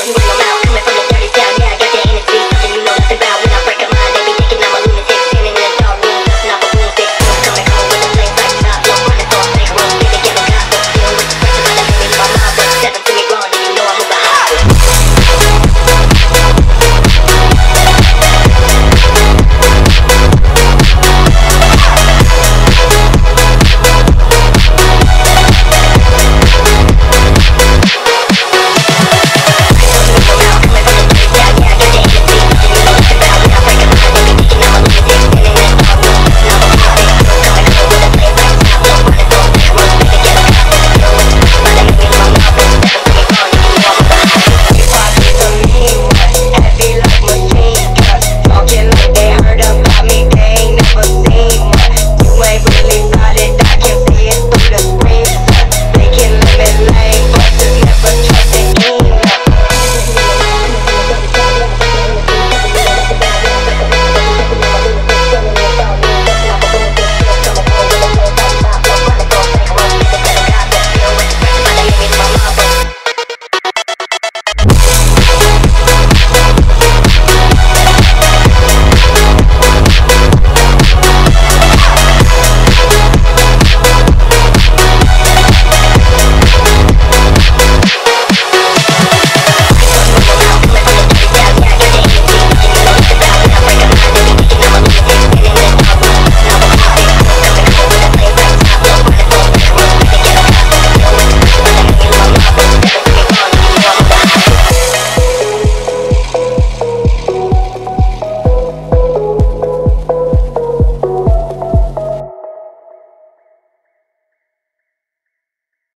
certain you. I